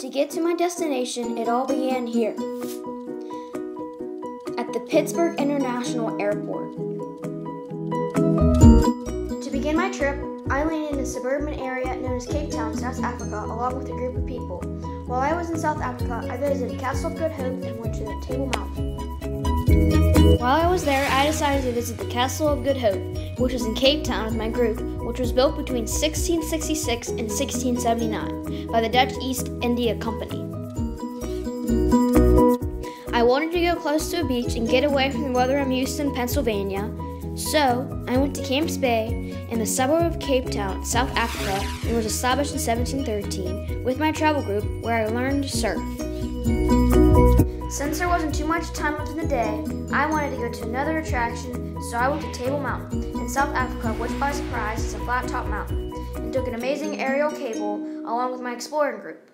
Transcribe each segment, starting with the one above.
To get to my destination, it all began here at the Pittsburgh International Airport. To begin my trip, I landed in a suburban area known as Cape Town, South Africa, along with a group of people. While I was in South Africa, I visited Castle of Good Hope and went to the Table Mountain. While I was there, I decided to visit the Castle of Good Hope, which was in Cape Town with my group, which was built between 1666 and 1679 by the Dutch East India Company. I wanted to go close to a beach and get away from the weather I'm used to in Pennsylvania, so I went to Camps Bay in the suburb of Cape Town, South Africa, and was established in 1713 with my travel group where I learned to surf. Since there wasn't too much time left in the day, I wanted to go to another attraction, so I went to Table Mountain in South Africa, which by surprise is a flat top mountain, and took an amazing aerial cable along with my exploring group.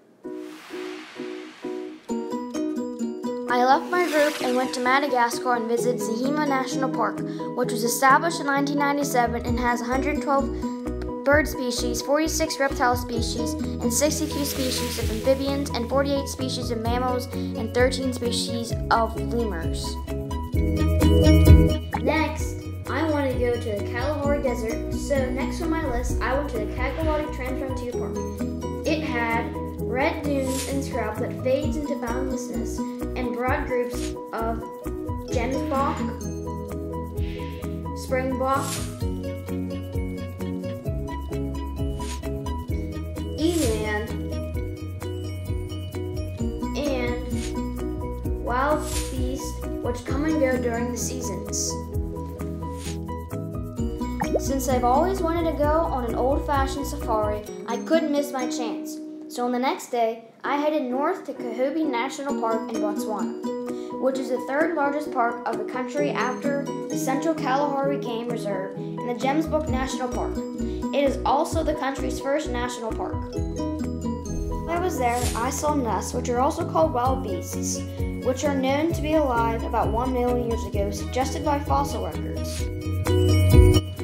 I left my group and went to Madagascar and visited Zahima National Park, which was established in 1997 and has 112 bird species, 46 reptile species, and 62 species of amphibians, and 48 species of mammals, and 13 species of lemurs. So next on my list, I went to the Kgalagadi Transfrontier Park. It had red dunes and scrub that fades into boundlessness, and broad groups of gemsbok, springbok, eland, and wild beasts which come and go during the seasons. Since I've always wanted to go on an old-fashioned safari, I couldn't miss my chance. So on the next day, I headed north to Kahubi National Park in Botswana, which is the third largest park of the country after the Central Kalahari Game Reserve and the Gemsbok National Park. It is also the country's first national park. While I was there, I saw nests, which are also called wild beasts, which are known to be alive about 1 million years ago, suggested by fossil records.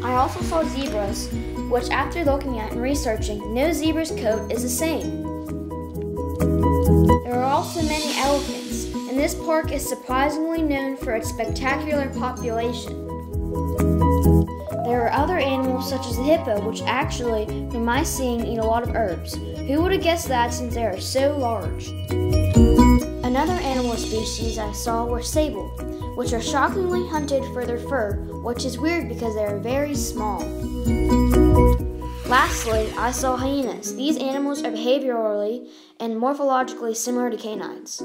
I also saw zebras, which after looking at and researching, no zebra's coat is the same. There are also many elephants, and this park is surprisingly known for its spectacular population. There are other animals such as the hippo, which actually, from my seeing, eat a lot of herbs. Who would have guessed that since they are so large? Another animal species I saw were sable, which are shockingly hunted for their fur, which is weird because they are very small. Lastly, I saw hyenas. These animals are behaviorally and morphologically similar to canines.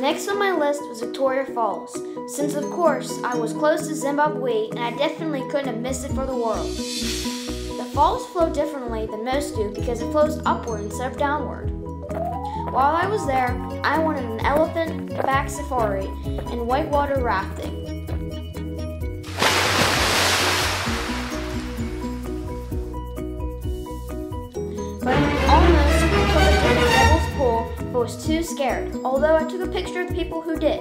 Next on my list was Victoria Falls, since of course I was close to Zimbabwe and I definitely couldn't have missed it for the world. The falls flow differently than most do because it flows upward instead of downward. While I was there, I wanted an elephant back safari and whitewater rafting. But I almost took a the Devil's Pool, but was too scared, although I took a picture of people who did.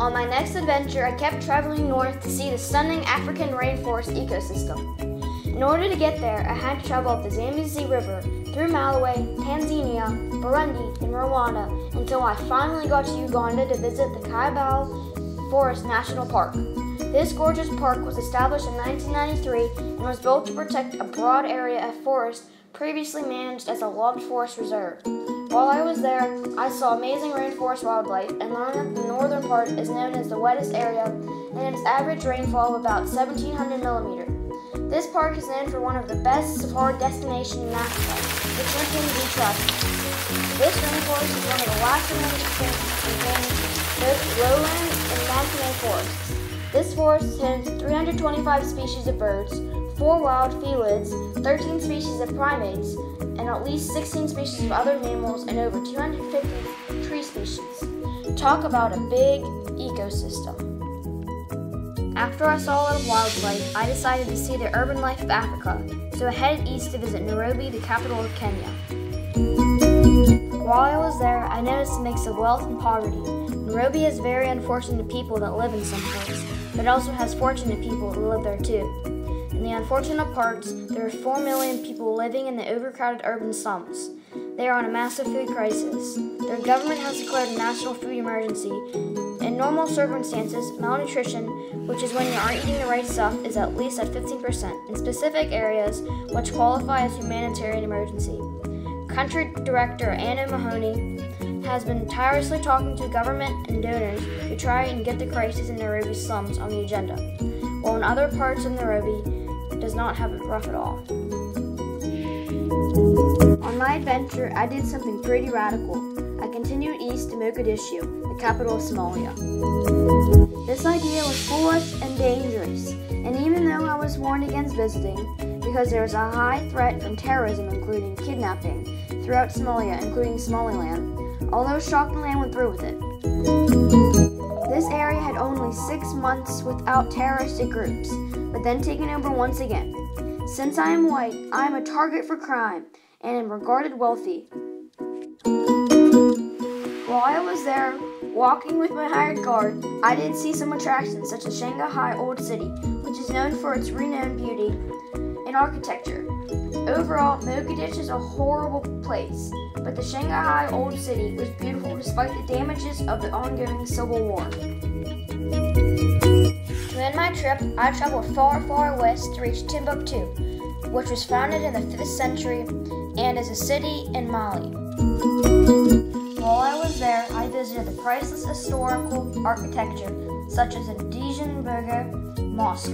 On my next adventure, I kept traveling north to see the stunning African rainforest ecosystem. In order to get there, I had to travel up the Zambezi River through Malawi, Tanzania, Burundi, and Rwanda until I finally got to Uganda to visit the Kibale Forest National Park. This gorgeous park was established in 1993 and was built to protect a broad area of forest previously managed as a logged forest reserve. While I was there, I saw amazing rainforest wildlife and learned that the northern part is known as the wettest area and its average rainfall of about 1700 millimeters. This park is known for one of the best safari destinations in Africa, the Champion Islands. This rainforest is one of the last remaining containing both lowland and montane forests. This forest to 325 species of birds, 4 wild felids, 13 species of primates, and at least 16 species of other mammals and over 250 tree species. Talk about a big ecosystem. After I saw a lot of wildlife, I decided to see the urban life of Africa, so I headed east to visit Nairobi, the capital of Kenya. While I was there, I noticed a mix of wealth and poverty. Nairobi has very unfortunate people that live in some parts, but also has fortunate people who live there too. In the unfortunate parts, there are 4 million people living in the overcrowded urban slums. They are on a massive food crisis. Their government has declared a national food emergency. In normal circumstances, malnutrition, which is when you aren't eating the right stuff, is at least at 15%. In specific areas, which qualify as humanitarian emergency. Country Director Anna Mahoney has been tirelessly talking to government and donors to try and get the crisis in Nairobi slums on the agenda, while in other parts of Nairobi it does not have it rough at all. My adventure, I did something pretty radical. I continued east to Mogadishu, the capital of Somalia. This idea was foolish and dangerous, and even though I was warned against visiting, because there was a high threat from terrorism, including kidnapping, throughout Somalia, including Somaliland, although I went through with it. This area had only six months without terroristic groups, but then taken over once again. Since I am white, I am a target for crime and am regarded wealthy. While I was there, walking with my hired guard, I did see some attractions such as Shangani Old City, which is known for its renowned beauty and architecture. Overall, Mogadishu is a horrible place, but the Shangani Old City was beautiful despite the damages of the ongoing civil war. To end my trip, I traveled far, far west to reach Timbuktu, which was founded in the 5th century and is a city in Mali. While I was there, I visited the priceless historical architecture, such as the Djinguereber Mosque.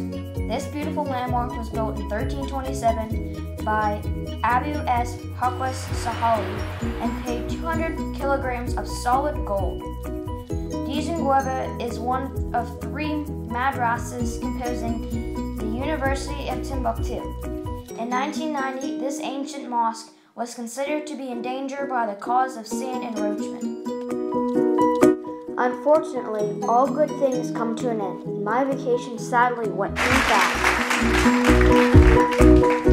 This beautiful landmark was built in 1327 by Abu S. Haqqas Sahali and paid 200 kilograms of solid gold. Dizengobe is one of three madrasas composing the University of Timbuktu. In 1990, this ancient mosque was considered to be in danger by the cause of sand encroachment. Unfortunately, all good things come to an end. My vacation sadly went too fast.